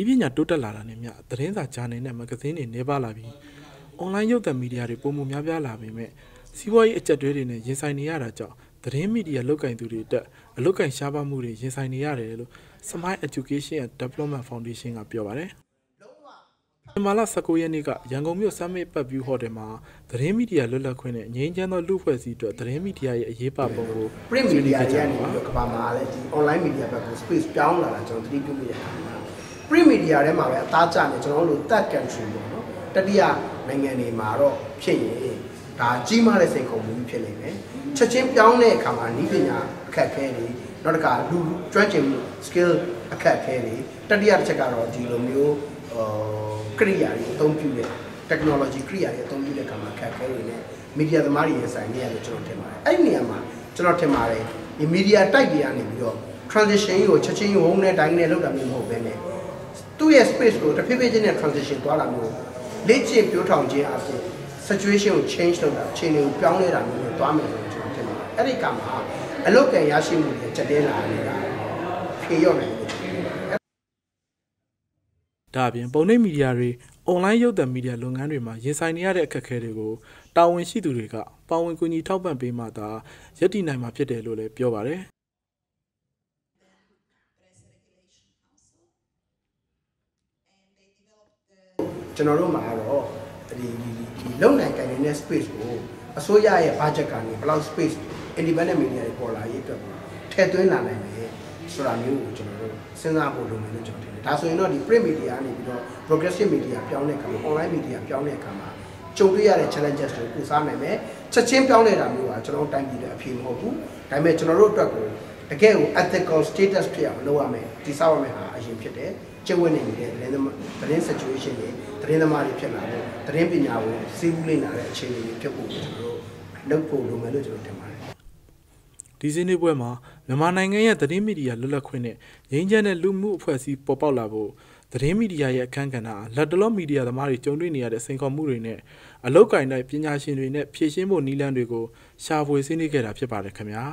ဤပညာတိုးတက်လာတာနဲ့မျှသတင်းစာဂျာနယ်နဲ့မဂဇင်းတွေနေပါလာပြီးအွန်လိုင်းရုပ်သံမီဒီယာတွေပုံမှုများပြားလာပေမဲ့စီးပွားရေးအကျက်တွေတွေနဲ့ရင်ဆိုင်နေရတာကြောင့်သတင်းမီဒီယာလုတ်ကင်သူတွေတက်အလုတ်ကင်ရှားပါမှုတွေရင်ဆိုင်နေရတယ်လို့ Smile Education and Development Foundation ကပြောပါတယ်။မာလာ19ရက်နေ့ကရန်ကုန်မြို့ Summit ပတ်ဗျူးဟိုတယ်မှာသတင်းမီဒီယာလွတ်လပ်ခွင့်နဲ့ငြိမ်းချမ်းသောလူ့ဖွဲ့စည်းအတွက်သတင်းမီဒီယာရဲ့အရေးပါပုံကို print media တွေကနေပြီးတော့ကမ္ဘာမှာလည်းဒီ online media ဘက်ကို space ပြောင်းလာတာကျွန်တော်သတိပြုမိရတာပါ print media ထဲမှာပဲအသားကျနေကျွန်တော်တို့ third country ပေါ့နော်တတိယနိုင်ငံတွေမှာတော့ဖြစ်ရင်ဒါကြီးမားတဲ့စိန်ခေါ်မှုဖြစ်နေမယ်ချက်ချင်းပြောင်းတဲ့အခါမှာဤပညာအခက်အခဲတွေနောက်တစ်ခါလူကျွမ်းကျင်မှု skill အခက်အခဲတွေတတိယတစ်ချက်ကတော့ဒီလိုမျိုးဟိုကရိယာတွေအသုံးပြုတဲ့ technology ကရိယာတွေအသုံးပြုတဲ့အခါမှာအခက်အခဲတွေနဲ့ media သမားတွေရင်ဆိုင်နေရတယ်ကျွန်တော်ထင်ပါတယ်အဲ့ဒီနေရာမှာကျွန်တော်ထင်ပါတယ်ဒီ media type တွေကနေပြီးတော့ transition ကိုချက်ချင်းဝုန်းနဲ့တိုင်းနဲ့လောက်တာမျိုးမဟုတ်ဘဲနဲ့ သူ့ရဲ့ space ကိုတစ်ဖြည်းဖြည်းချင်းနဲ့ transition သွားလာမျိုးလေ့ကျင့်ပြောထောင်ခြင်းအပြင် situation ကို change လုပ်တာအခြေအနေကိုပြောင်းလဲတာမျိုးနဲ့သွားမယ်လို့ကျွန်တော်ထင်ပါတယ်အဲ့ဒီကမှာအလုတ်ကံရရှိမှုတွေချက်တဲလာနေတာဖြေရော့နိုင်တယ်ဒါအပြင်ပုံနှိပ်မီဒီယာတွေအွန်လိုင်းရုပ်သံမီဒီယာလုပ်ငန်းတွေမှာရင်ဆိုင်နေရတဲ့အခက်အခဲတွေကိုတာဝန်ရှိသူတွေကပါဝင်ကူညီထောက်ပံ့ပေးမှသာရည်တည်နိုင်မှာဖြစ်တယ်လို့လည်းပြောပါတယ် ကျွန်တော်တို့မှာတော့ဒီဒီဒီလုံနိုင်ကိုင်နေတဲ့ space ကိုအစိုးရရဲ့ budget ကနေဘယ်လောက် space independent media တွေပေါ်လာရေးအတွက်ကိုထည့်သွင်းလာနိုင်တယ်ဆိုတာမျိုးကိုကျွန်တော်တို့စဉ်းစားဖို့လိုမယ်လို့ကျွန်တော်ထင်တယ်ဒါဆိုရင်တော့ဒီ print media ကနေပြီးတော့ progressive media ပြောင်းတဲ့အခါမှာ online media ပြောင်းတဲ့အခါမှာကြုံတွေ့ရတဲ့ challenges တွေကိုစားနိုင်မယ်ချက်ချင်းပြောင်းလဲတာမျိုးကကျွန်တော်တို့တိုင်းပြည်ရဲ့အဖြေမဟုတ်ဘူးဒါပေမဲ့ကျွန်တော်တို့အတွက်ကိုတကယ်ကို ethical status ဖြစ်အောင်လုပ်ရမယ်ဒီစားရမယ်ဟာအရင်ဖြစ်တယ် ကျင့်ဝတ်နေနေတဲ့သတင်းသမားသတင်း situation တွေသတင်းသမားတွေဖြစ်လာတယ်သတင်းပညာကိုစီးပူးလင်းလာတဲ့အခြေအနေတွေဖြစ်ဖို့ကျွန်တော်တို့လုပ်ဖို့လိုမယ်လို့ကျွန်တော်ထင်ပါတယ်ဒီစင်းနေပွဲမှာမြန်မာနိုင်ငံရဲ့သတင်းမီဒီယာလွတ်လပ်ခွင့်နဲ့ငြိမ်းချမ်းတဲ့လူမှုအဖွဲ့အစည်းပေါ်ပေါက်လာဖို့သတင်းမီဒီယာရဲ့အခမ်းကဏ္ဍအားလက်တလောမီဒီယာသမားတွေကြုံတွေ့နေရတဲ့စိန်ခေါ်မှုတွေနဲ့အလောက်ကိုင်းတဲ့ပညာရှင်တွေနဲ့ဖြည့်ရှင်းဖို့နည်းလမ်းတွေကိုရှာဖွေဆွေးနွေးခဲ့တာဖြစ်ပါတယ်ခင်ဗျာ